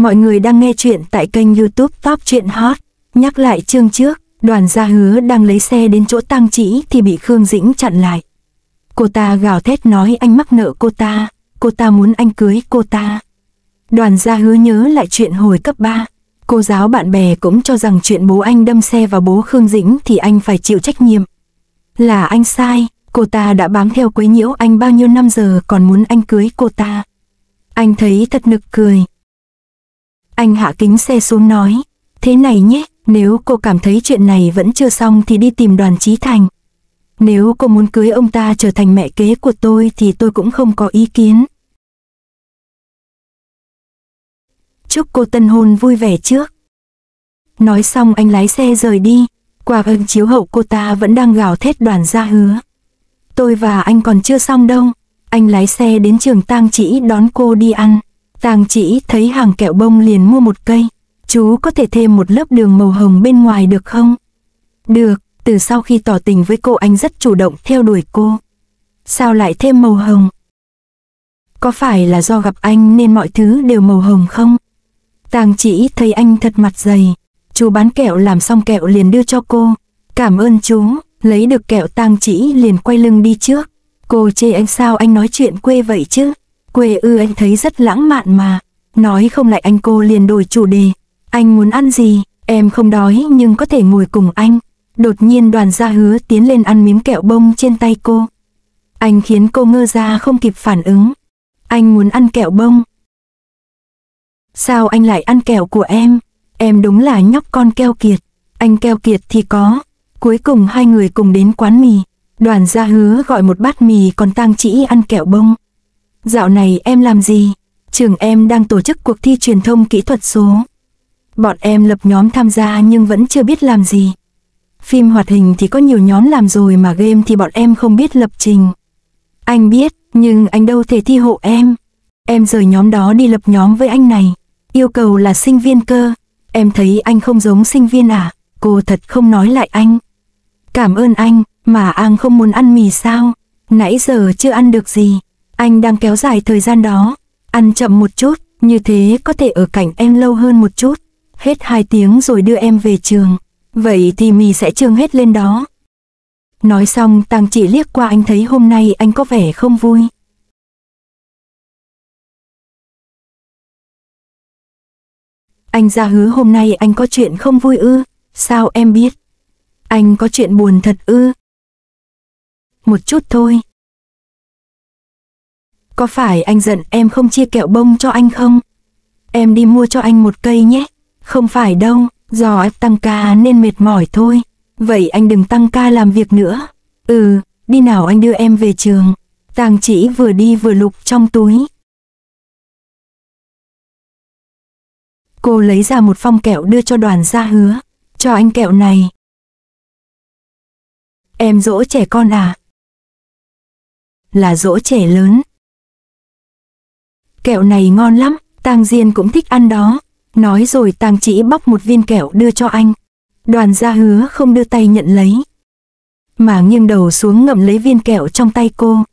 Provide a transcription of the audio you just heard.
Mọi người đang nghe chuyện tại kênh youtube Top Chuyện Hot. Nhắc lại chương trước, đoàn gia hứa đang lấy xe đến chỗ tang chỉ thì bị Khương Dĩnh chặn lại. Cô ta gào thét nói anh mắc nợ cô ta, cô ta muốn anh cưới cô ta. Đoàn gia hứa nhớ lại chuyện hồi cấp 3. Cô giáo bạn bè cũng cho rằng chuyện bố anh đâm xe vào bố Khương Dĩnh thì anh phải chịu trách nhiệm. Là anh sai, cô ta đã bám theo quấy nhiễu anh bao nhiêu năm giờ còn muốn anh cưới cô ta. Anh thấy thật nực cười. Anh hạ kính xe xuống nói, thế này nhé, nếu cô cảm thấy chuyện này vẫn chưa xong thì đi tìm đoàn trí thành. Nếu cô muốn cưới ông ta trở thành mẹ kế của tôi thì tôi cũng không có ý kiến. Chúc cô tân hôn vui vẻ trước. Nói xong anh lái xe rời đi, qua ơn chiếu hậu cô ta vẫn đang gào thét đoàn ra hứa. Tôi và anh còn chưa xong đâu, anh lái xe đến trường tang chỉ đón cô đi ăn. Tang chỉ thấy hàng kẹo bông liền mua một cây. Chú có thể thêm một lớp đường màu hồng bên ngoài được không? Được, từ sau khi tỏ tình với cô anh rất chủ động theo đuổi cô. Sao lại thêm màu hồng? Có phải là do gặp anh nên mọi thứ đều màu hồng không? Tang chỉ thấy anh thật mặt dày. Chú bán kẹo làm xong kẹo liền đưa cho cô. Cảm ơn chú, lấy được kẹo tang chỉ liền quay lưng đi trước. Cô chê anh sao anh nói chuyện quê vậy chứ? Quê ư anh thấy rất lãng mạn mà. Nói không lại anh cô liền đổi chủ đề. Anh muốn ăn gì? Em không đói nhưng có thể ngồi cùng anh. Đột nhiên đoàn gia hứa tiến lên ăn miếng kẹo bông trên tay cô. Anh khiến cô ngơ ra không kịp phản ứng. Anh muốn ăn kẹo bông. Sao anh lại ăn kẹo của em? Em đúng là nhóc con keo kiệt. Anh keo kiệt thì có. Cuối cùng hai người cùng đến quán mì. Đoàn gia hứa gọi một bát mì còn tang chỉ ăn kẹo bông. Dạo này em làm gì? Trường em đang tổ chức cuộc thi truyền thông kỹ thuật số. Bọn em lập nhóm tham gia nhưng vẫn chưa biết làm gì. Phim hoạt hình thì có nhiều nhóm làm rồi mà game thì bọn em không biết lập trình. Anh biết, nhưng anh đâu thể thi hộ em. Em rời nhóm đó đi lập nhóm với anh này. Yêu cầu là sinh viên cơ. Em thấy anh không giống sinh viên à? Cô thật không nói lại anh. Cảm ơn anh, mà An không muốn ăn mì sao? Nãy giờ chưa ăn được gì. Anh đang kéo dài thời gian đó. Ăn chậm một chút, như thế có thể ở cạnh em lâu hơn một chút. Hết hai tiếng rồi đưa em về trường. Vậy thì mì sẽ trương hết lên đó. Nói xong Tăng chỉ liếc qua anh thấy hôm nay anh có vẻ không vui. Anh ra hứa hôm nay anh có chuyện không vui ư, sao em biết? Anh có chuyện buồn thật ư? Một chút thôi. Có phải anh giận em không chia kẹo bông cho anh không? Em đi mua cho anh một cây nhé. Không phải đâu, do em tăng ca nên mệt mỏi thôi. Vậy anh đừng tăng ca làm việc nữa. Ừ, đi nào anh đưa em về trường. Tàng chỉ vừa đi vừa lục trong túi. Cô lấy ra một phong kẹo đưa cho đoàn gia hứa. Cho anh kẹo này. Em dỗ trẻ con à? Là dỗ trẻ lớn. Kẹo này ngon lắm, Tang Diên cũng thích ăn đó. Nói rồi Tang chỉ bóc một viên kẹo đưa cho anh. Đoàn gia hứa không đưa tay nhận lấy. Mà nghiêng đầu xuống ngậm lấy viên kẹo trong tay cô.